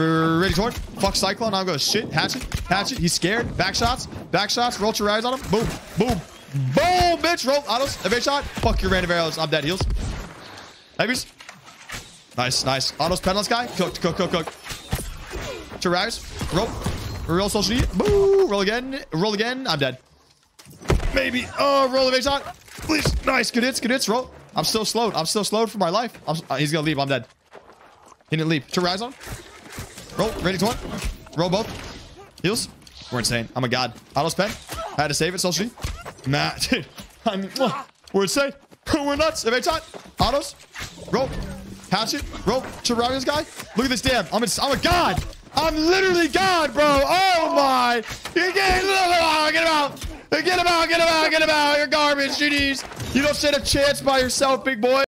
Ready toward. Fuck Cyclone. I'm going to shit. Hatchet. Hatchet. He's scared. Back shots. Back shots. Roll your eyes on him. Boom. Boom. Boom, bitch. Roll. Autos. Evade shot. Fuck your random arrows. I'm dead. Heals. Heavies. Nice. Nice. Autos pen guy. Cooked. Cook. Cook. Cook. To rise. Roll. Real social need. Boo. Roll again. Roll again. I'm dead. Maybe. Oh, roll evade shot. Please. Nice. Good hits. Good hits. Roll. I'm still slowed. I'm still slowed for my life. I'm, uh, he's gonna leave. I'm dead. He didn't leave. To rise on. Roll. Ready to one. Roll both. Heals. We're insane. I'm a god. Autos pen. I had to save it. Social G. Nah, dude. I'm, we're insane. we're nuts. Evade shot. Autos. Roll. Hatchet. Roll. This guy. Look at this damn. I'm, in, I'm a god. I'm literally god, bro. Oh my. Get, get him out. Get him out. Get him out. Get him out. Get him out. You're garbage, GDs. You don't stand a chance by yourself, big boy.